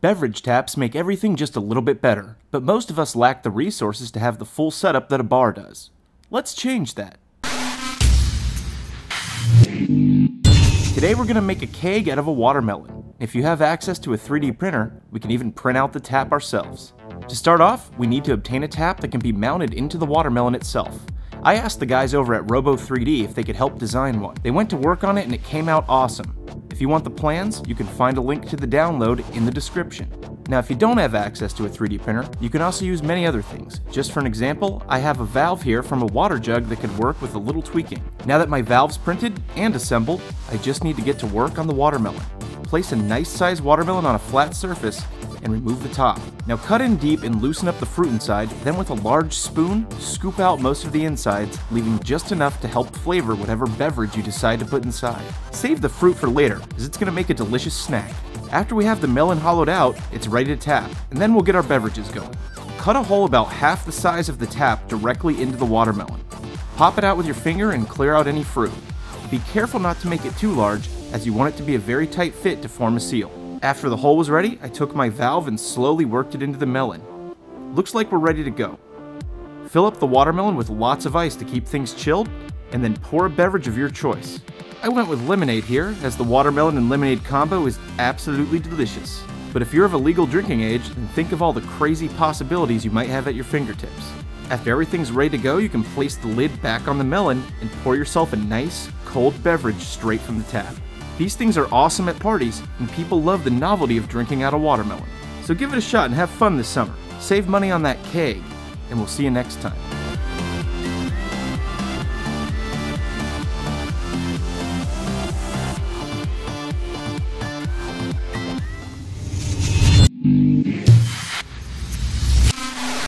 Beverage taps make everything just a little bit better, but most of us lack the resources to have the full setup that a bar does. Let's change that. Today we're going to make a keg out of a watermelon. If you have access to a 3D printer, we can even print out the tap ourselves. To start off, we need to obtain a tap that can be mounted into the watermelon itself. I asked the guys over at Robo3D if they could help design one. They went to work on it and it came out awesome. If you want the plans, you can find a link to the download in the description. Now if you don't have access to a 3D printer, you can also use many other things. Just for an example, I have a valve here from a water jug that could work with a little tweaking. Now that my valve's printed and assembled, I just need to get to work on the watermelon. Place a nice sized watermelon on a flat surface and remove the top. Now cut in deep and loosen up the fruit inside, then with a large spoon, scoop out most of the insides, leaving just enough to help flavor whatever beverage you decide to put inside. Save the fruit for later, as it's going to make a delicious snack. After we have the melon hollowed out, it's ready to tap, and then we'll get our beverages going. Cut a hole about half the size of the tap directly into the watermelon. Pop it out with your finger and clear out any fruit. Be careful not to make it too large, as you want it to be a very tight fit to form a seal. After the hole was ready, I took my valve and slowly worked it into the melon. Looks like we're ready to go. Fill up the watermelon with lots of ice to keep things chilled, and then pour a beverage of your choice. I went with lemonade here, as the watermelon and lemonade combo is absolutely delicious. But if you're of a legal drinking age, then think of all the crazy possibilities you might have at your fingertips. After everything's ready to go, you can place the lid back on the melon and pour yourself a nice, cold beverage straight from the tap. These things are awesome at parties, and people love the novelty of drinking out of watermelon. So give it a shot and have fun this summer. Save money on that keg, and we'll see you next time.